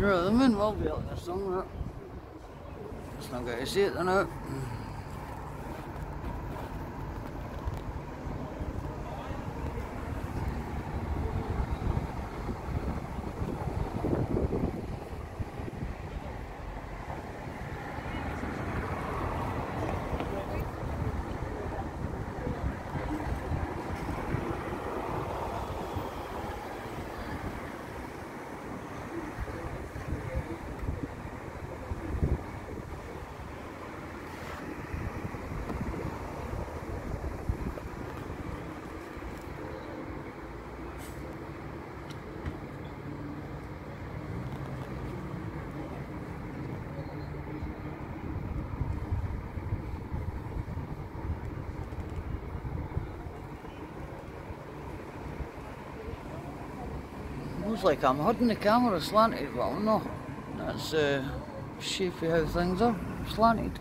Yeah, will be out there somewhere. Just not going to see it now. Looks like I'm holding the camera slanted, I'm not. That's uh, shapey how things are, slanted.